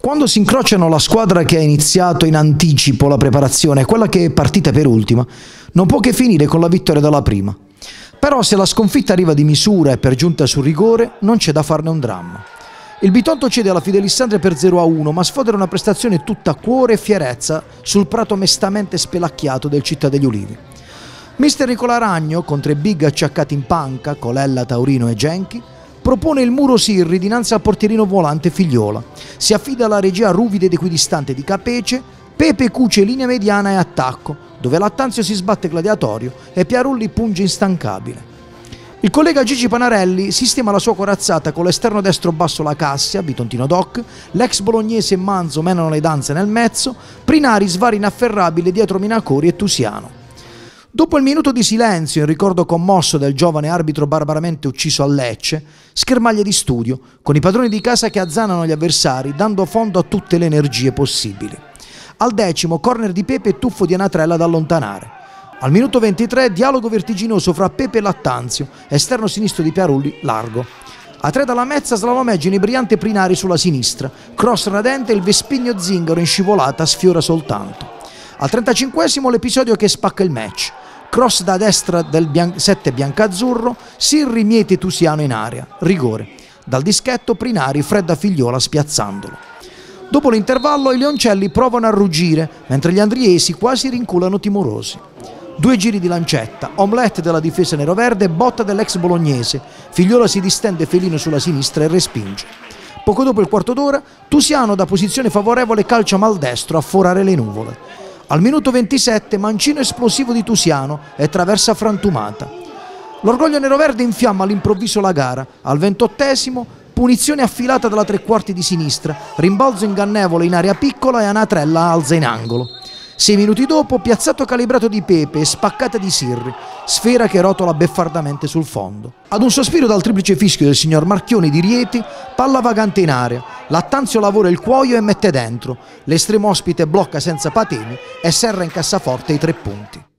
Quando si incrociano la squadra che ha iniziato in anticipo la preparazione e quella che è partita per ultima, non può che finire con la vittoria della prima. Però se la sconfitta arriva di misura e per giunta sul rigore, non c'è da farne un dramma. Il Bitonto cede alla Fidelissandria per 0 a 1, ma sfodera una prestazione tutta cuore e fierezza sul prato mestamente spelacchiato del Città degli Ulivi. Mister Nicola Ragno, con tre big acciaccati in panca, Colella, Taurino e Genchi, propone il muro Sirri dinanzi al portierino volante Figliola. Si affida alla regia ruvida ed equidistante di Capece, Pepe cuce linea mediana e attacco, dove Lattanzio si sbatte gladiatorio e Piarulli punge instancabile. Il collega Gigi Panarelli sistema la sua corazzata con l'esterno destro basso la Cassia, Bitontino Doc, l'ex bolognese Manzo menano le danze nel mezzo, Prinari svari inafferrabile dietro Minacori e Tusiano. Dopo il minuto di silenzio in ricordo commosso del giovane arbitro barbaramente ucciso a Lecce, schermaglie di studio, con i padroni di casa che azzanano gli avversari, dando fondo a tutte le energie possibili. Al decimo, corner di Pepe e tuffo di Anatrella da allontanare. Al minuto 23, dialogo vertiginoso fra Pepe e Lattanzio, esterno sinistro di Piarulli, largo. A tre dalla mezza slalomeggia inebriante Prinari sulla sinistra, cross radente e il Vespigno Zingaro in scivolata sfiora soltanto. Al 35 l'episodio che spacca il match. Cross da destra del bian- 7 biancazzurro, Sirri miete Tusiano in aria, rigore. Dal dischetto Prinari fredda figliola spiazzandolo. Dopo l'intervallo i Leoncelli provano a ruggire, mentre gli andriesi quasi rinculano timorosi. Due giri di lancetta, omelette della difesa neroverde, botta dell'ex bolognese. Figliola si distende felino sulla sinistra e respinge. Poco dopo il quarto d'ora, Tusiano da posizione favorevole calcia maldestro a forare le nuvole. Al minuto 27 mancino esplosivo di Tusiano e traversa frantumata. L'orgoglio neroverde infiamma all'improvviso la gara. Al ventottesimo punizione affilata dalla tre quarti di sinistra, rimbalzo ingannevole in area piccola e Anatrella alza in angolo. Sei minuti dopo, piazzato calibrato di Pepe e spaccata di Sirri, sfera che rotola beffardamente sul fondo. Ad un sospiro dal triplice fischio del signor Marchioni di Rieti, palla vagante in area. Lattanzio lavora il cuoio e mette dentro. L'estremo ospite blocca senza patemi e serra in cassaforte i tre punti.